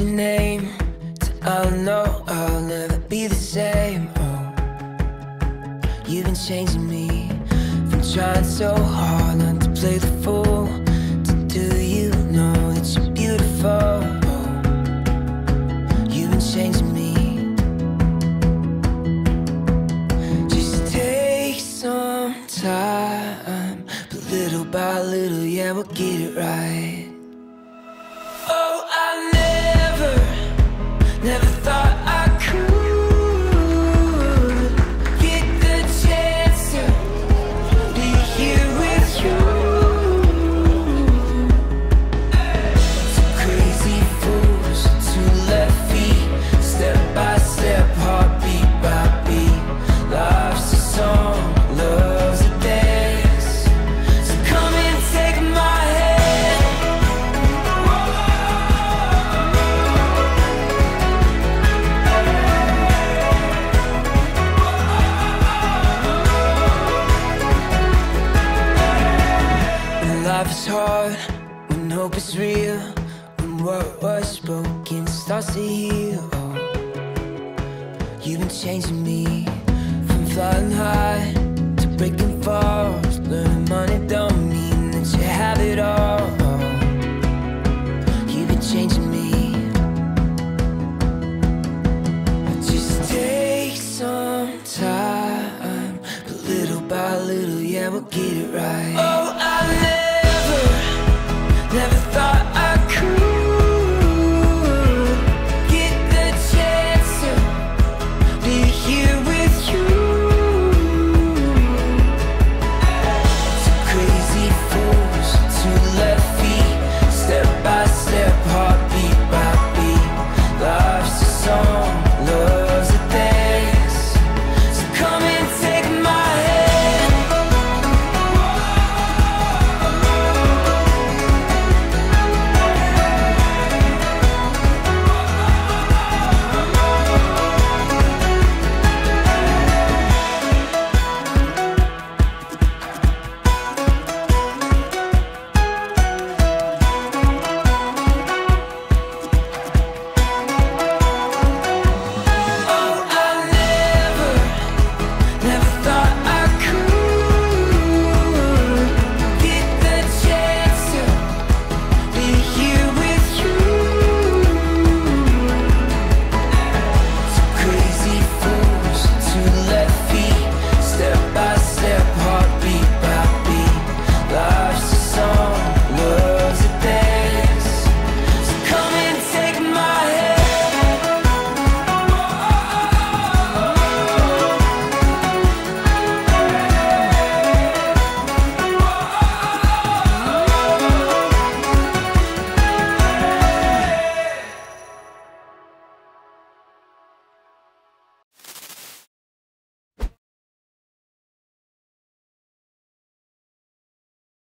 your name? I know I'll never be the same. Oh, you've been changing me from trying so hard not to play the fool. To do you know that you're beautiful? Oh, you've been changing me. Just take some time, but little by little, yeah, we'll get it right. when hope is real, when what was broken starts to heal. You've been changing me from flying high to breaking falls. Learning money don't mean that you have it all. You've been changing me. Just take some time, but little by little, yeah, we'll get it right. Oh.